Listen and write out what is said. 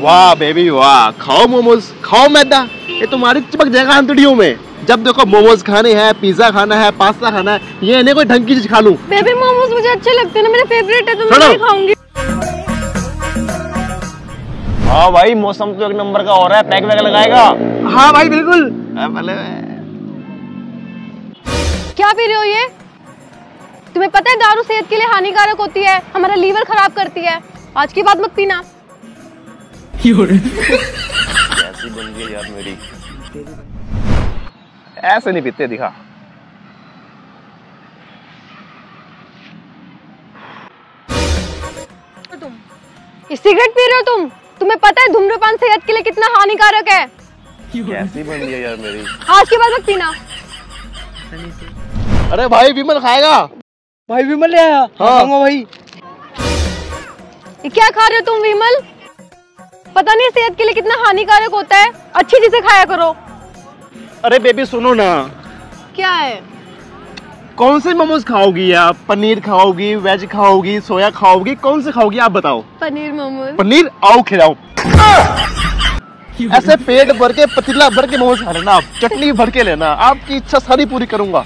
वाह बेबी वाह। खाओ मोमोज खाओ मैदा। ये तुम्हारी चिपक जाएगा अंतड़ियों में। जब देखो मोमोज खाने हैं पिज्जा खाना है पास्ता खाना है ये नहीं कोई ढंग की चीज़ खा लूँ। बेबी मोमोज मुझे अच्छे लगते हैं ना मेरे फेवरेट है तो मैं खाऊँगी। हाँ भाई मौसम तो एक नंबर का हो रहा है पैक वैक लगाएगा। हाँ भाई बिल्कुल। भले। क्या पी रहे हो ये? तुम्हें पता है दारू सेहत के लिए हानिकारक होती है हमारा लीवर खराब करती है। आज की बात मत पीना। ऐसी बन गई यार मेरी। ऐसे नहीं पीते दिखा। तुम। सिगरेट पी रहे हो तुम? तुम्हें पता है धूम्रपान सेहत के लिए कितना हानिकारक है? कैसी बन गई यार मेरी। आज के बाद मत पीना। अरे भाई विमल खाएगा। भाई विमल ले आया। हाँ। भाई। ये क्या खा रहे हो तुम विमल? पता नहीं सेहत के लिए कितना हानिकारक होता है। अच्छी चीज़ें खाया करो। अरे बेबी सुनो ना। क्या है? कौन से मोमोज खाओगी आप? पनीर खाओगी वेज खाओगी सोया खाओगी कौन से खाओगी आप बताओ। पनीर मोमोज। पनीर आओ खिलाओ। ऐसे पेट भर के पतीला भर के मोमोज खा लेना आप। चटनी भर के लेना। आपकी इच्छा सारी पूरी करूँगा।